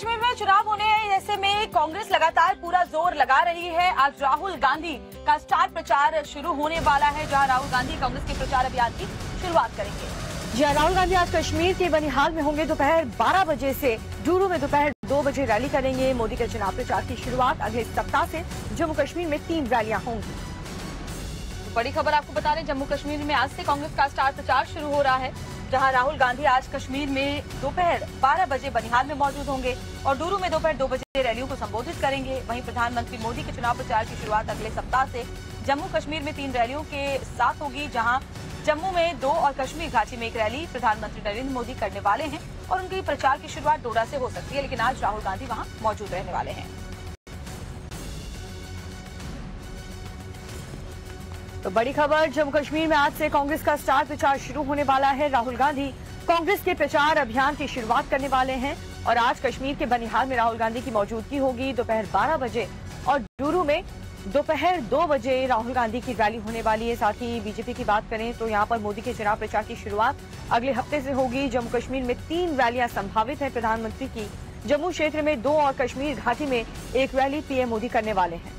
कश्मीर में चुनाव होने हैं ऐसे में कांग्रेस लगातार पूरा ज़ोर लगा रही है। आज राहुल गांधी का स्टार प्रचार शुरू होने वाला है जहाँ राहुल गांधी कांग्रेस के प्रचार अभियान की शुरुआत करेंगे। जी हाँ, राहुल गांधी आज कश्मीर के बनिहाल में होंगे दोपहर 12 बजे से। डूरू में दोपहर दो बजे रैली करेंगे। मोदी के चुनाव प्रचार की शुरुआत अगले सप्ताह से। जम्मू कश्मीर में तीन रैलियाँ होंगी। बड़ी खबर आपको बता रहे जम्मू कश्मीर में आज से कांग्रेस का स्टार प्रचार शुरू हो रहा है, जहाँ राहुल गांधी आज कश्मीर में दोपहर 12 बजे बनिहाल में मौजूद होंगे और डूरू में दोपहर 2 बजे रैलियों को संबोधित करेंगे। वहीं प्रधानमंत्री मोदी के चुनाव प्रचार की शुरुआत अगले सप्ताह से जम्मू कश्मीर में तीन रैलियों के साथ होगी, जहाँ जम्मू में दो और कश्मीर घाटी में एक रैली प्रधानमंत्री नरेंद्र मोदी करने वाले हैं और उनकी प्रचार की शुरुआत डोडा से हो सकती है, लेकिन आज राहुल गांधी वहाँ मौजूद रहने वाले हैं। तो बड़ी खबर, जम्मू कश्मीर में आज से कांग्रेस का स्टार प्रचार शुरू होने वाला है। राहुल गांधी कांग्रेस के प्रचार अभियान की शुरुआत करने वाले हैं और आज कश्मीर के बनिहाल में राहुल गांधी की मौजूदगी होगी दोपहर 12 बजे और डूरू में दोपहर 2 बजे राहुल गांधी की रैली होने वाली है। साथ ही बीजेपी की बात करें तो यहाँ पर मोदी के चुनाव प्रचार की शुरुआत अगले हफ़्ते से होगी। जम्मू कश्मीर में तीन रैलियाँ संभावित है। प्रधानमंत्री की जम्मू क्षेत्र में दो और कश्मीर घाटी में एक रैली पीएम मोदी करने वाले हैं।